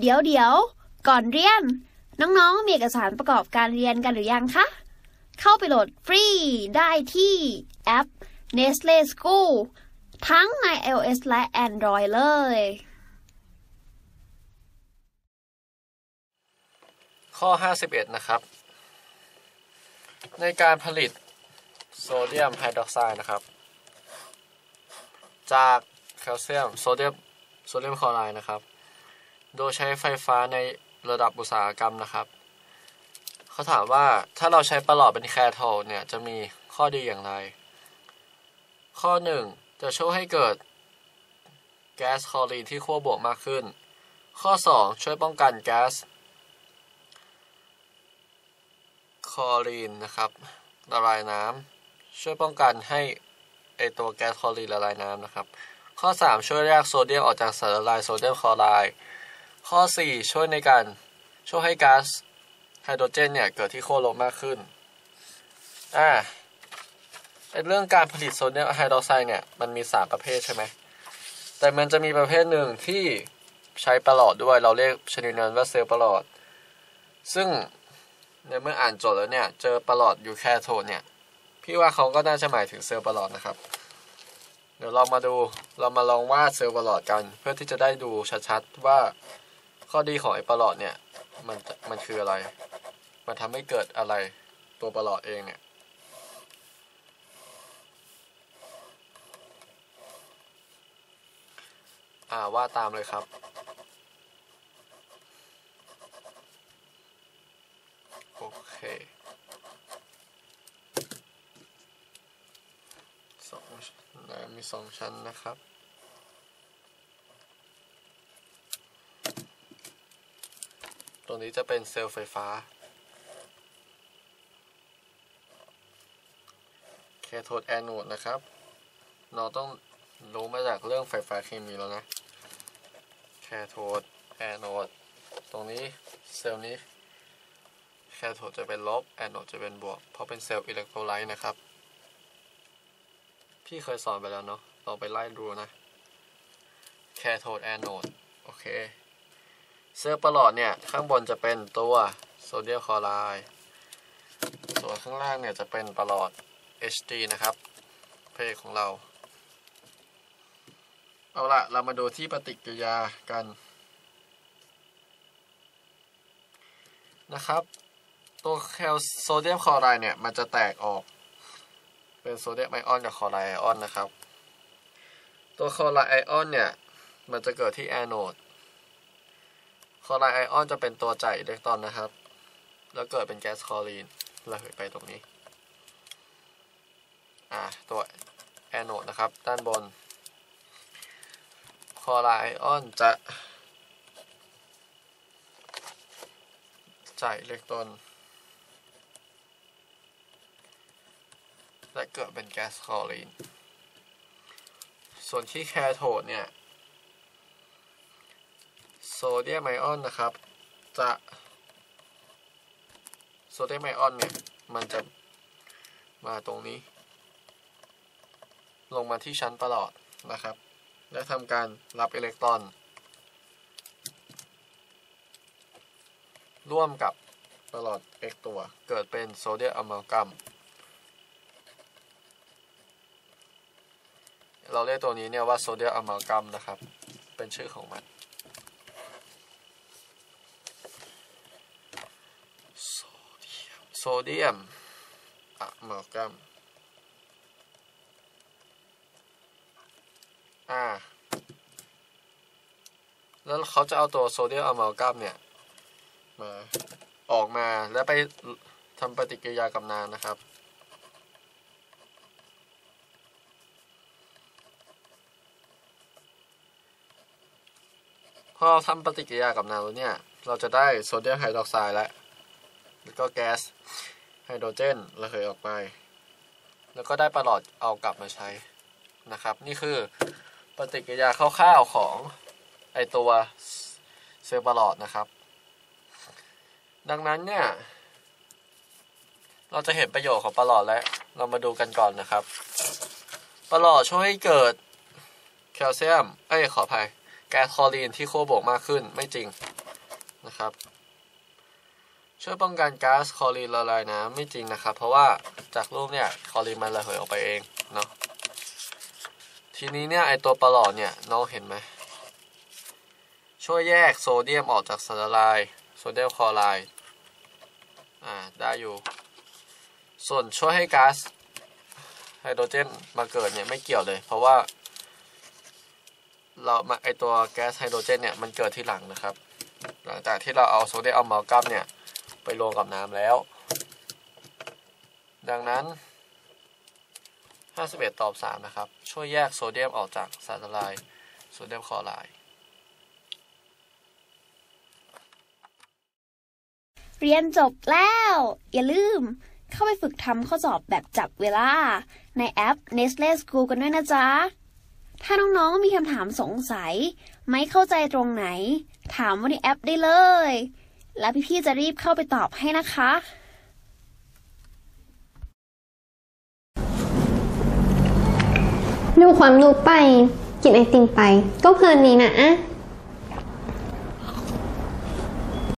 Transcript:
เดี๋ยวเดี๋ยวก่อนเรียน น้องๆ มีเอกสารประกอบการเรียนกันหรือยังคะ เข้าไปโหลดฟรีได้ที่แอป Nestle School ทั้งใน iOS และ Android เลย ข้อ 51 นะครับ ในการผลิตโซเดียมไฮดรอกไซด์นะครับ จากแคลเซียมโซเดียมโซเดียมคลอไรด์นะครับ โดยใช้ไฟฟ้าในระดับอุตสาหกรรมนะครับเขาถามว่าถ้าเราใช้ประหลอดเป็นแคโทดเนี่ยจะมีข้อดีอย่างไร ข้อ 1 จะช่วยให้เกิดแก๊สคลอรีนที่ขั้วบวกมากขึ้น ข้อ 2 ช่วยป้องกันแก๊สคลอรีนนะครับละลายน้ำช่วยป้องกันให้ไอ้ตัวแก๊สคลอรีนละลายน้ำนะครับ ข้อ 3 ช่วยแยกโซเดียมออกจากสารละลายโซเดียมคลอไรด์ ข้อ 4 ช่วยในการช่วยให้ก๊าซไฮโดรเจนเนี่ย เกิดที่โคลมมากขึ้น อ่าเรื่องการผลิตโซเดียมไฮดรอกไซด์เนี่ย มันมี 3 ประเภทใช่ไหม แต่มันจะมีประเภทหนึ่งที่ใช้ประหลอดด้วย เราเรียกชนิดนั้นว่าเซลล์ประหลอด ซึ่งในเมื่ออ่านโจทย์แล้วเนี่ย เจอประหลอดอยู่แค่โทนเนี่ย พี่ว่าเขาก็น่าจะหมายถึงเซลล์ประหลอดนะครับ เดี๋ยวเรามาดู เรามาลองวาดเซลล์ประหลอดกัน เพื่อที่จะได้ดูชัดๆว่า ข้อดีของไอ้ประหลอดเนี่ย มันมันคืออะไร มันทำให้เกิดอะไรตัวประหลอดเองเนี่ยอ่าว่าตามเลยครับ โอเคสองนมีสองชั้นนะครับ ตรงนี้จะเป็นเซลล์ไฟฟ้า แคโทดแอนโนดนะครับ เราต้องรู้มาจากเรื่องไฟฟ้าเคมีแล้วนะ แคโทดแอโนดตรงนี้เซลล์นี้ แคโทดจะเป็นลบ แอโนดจะเป็นบวก เพราะเป็นเซลล์อิเล็กโทรไลต์นะครับ พี่เคยสอนไปแล้วเนาะลองไปไล่ดูนะ แคโทดแอโนดโอเค เซลล์ประหลอดเนี่ย ข้างบนจะเป็นตัวโซเดียมคลอไรด์ส่วนข้างล่างเนี่ยจะเป็นประหลอด HD นะครับ เพศของเรา เอาละเรามาดูที่ปฏิกิริยากันนะครับ ตัวแคลโซเดียมคลอไรด์เนี่ย มันจะแตกออก เป็นโซเดียมไอออนกับคลอไรด์ไอออนนะครับ ตัวคลอไรด์ไอออนเนี่ย มันจะเกิดที่แอโนด คลอไรด์ไอออนจะเป็นตัวจ่ายอิเล็กตรอนนะครับ แล้วเกิดเป็นแก๊สคลอรีนระเหยไปตรงนี้ อ่าตัวแอนโอดนะครับ ด้านบนคลอไรไอออนจะจ่ายอิเล็กตรอนและเกิดเป็นแก๊สคลอรีน ส่วนที่แคโทดเนี่ย โซเดียมไอออนนะครับ จะโซเดียมไอออนเนี่ย มันจะมาตรงนี้ ลงมาที่ชั้นประหลอดนะครับ และทำการรับอิเล็กตรอน ร่วมกับประหลอด X ตัว เกิดเป็นโซเดียมอะมัลกัมเราเรียกตัวนี้เนี่ยว่าโซเดียมอะมัลกัมนะครับ เป็นชื่อของมัน โซเดียม โซ เดียมอะมัลกัมอ่าแล้วเขาจะเอาตัวโซเดียมอะมัลกัมเนี่ยมาออกมาแล้วไปทำปฏิกิริยากับน้ำนะครับ พอทำปฏิกิริยากับน้ำแล้วเนี่ย เราจะได้โซเดียมไฮดรอกไซด์และ แล้วก็แก๊สไฮโดรเจนระเหยออกไป แล้วก็ได้ประหลอดเอากลับมาใช้นะครับ นี่คือปฏิกิริยาคร่าวๆของไอตัวเซลล์ประหลอดนะครับ ดังนั้นเนี่ย เราจะเห็นประโยชน์ของประหลอดแล้ว เรามาดูกันก่อนนะครับ ประหลอดช่วยให้เกิดแคลเซียม เอ้ยขออภัยแก๊สคลอรีนที่ขั้วบวกมากขึ้นไม่จริงนะครับ ช่วยป้องกันก๊าซคลอรีนละลายน้ำไม่จริงนะครับ เพราะว่าจากรูปเนี่ยคลอรีนมันระเหยออกไปเองเนาะทีนี้เนี่ยไอตัวปลาหลอดเนี่ยน้องเห็นไหมช่วยแยกโซเดียมออกจากสารละลายโซเดียมคลอไรด์อ่าได้อยู่ ส่วนช่วยให้ก๊าซไฮโดรเจนมาเกิดเนี่ยไม่เกี่ยวเลย เพราะว่าเรามาไอตัวแก๊สไฮโดรเจนเนี่ยมันเกิดที่หลังนะครับ หลังจากที่เราเอาโซเดียมอะมัลกัมเนี่ย ไปรวมกับน้ำแล้ว ดังนั้น 51 ตอบ 3 นะครับ ช่วยแยกโซเดียมออกจากสารละลายโซเดียมคลอไรด์เรียนจบแล้ว อย่าลืมเข้าไปฝึกทำข้อสอบแบบจับเวลา ในแอป Nestle School กันด้วยนะจ๊ะ ถ้าน้องๆมีคำถามสงสัย ไม่เข้าใจตรงไหน ถามว่าในแอปได้เลย แล้วพี่ๆจะรีบเข้าไปตอบให้นะคะ ดูความรู้ไป กินไอติมไป ก็เพลินนี้นะอะ